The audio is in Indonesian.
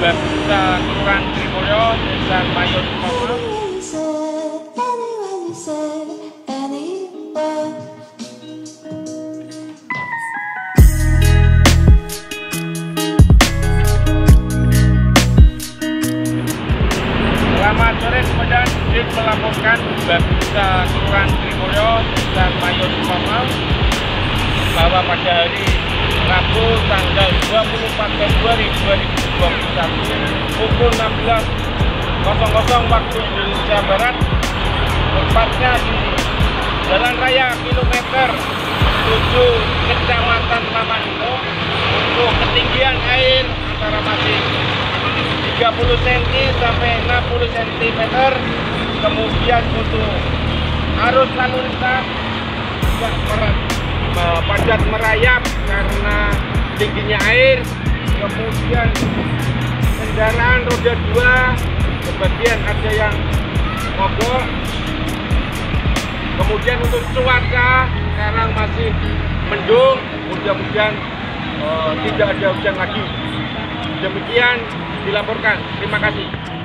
Babinsa Kelurahan Trimulyo Desa anywhere. Selamat sore kepada Dik melaporkan Babinsa Kelurahan Trimulyo Desa Mayon Pama bahwa pada hari Rabu tanggal 24 Februari 2021 pukul 16.00 waktu Indonesia Barat. Tepatnya di Jalan Raya kilometer 7 Kecamatan Lamandino untuk ketinggian air antara masih 30 cm sampai 60 cm kemudian untuk arus lalu lintas mer- me- padat merayap karena tingginya air kemudian kendaraan roda 2 sebagian ada yang mogok. Kemudian untuk cuaca sekarang masih mendung mudah-mudahan eh, tidak ada hujan lagi. Demikian dilaporkan. Terima kasih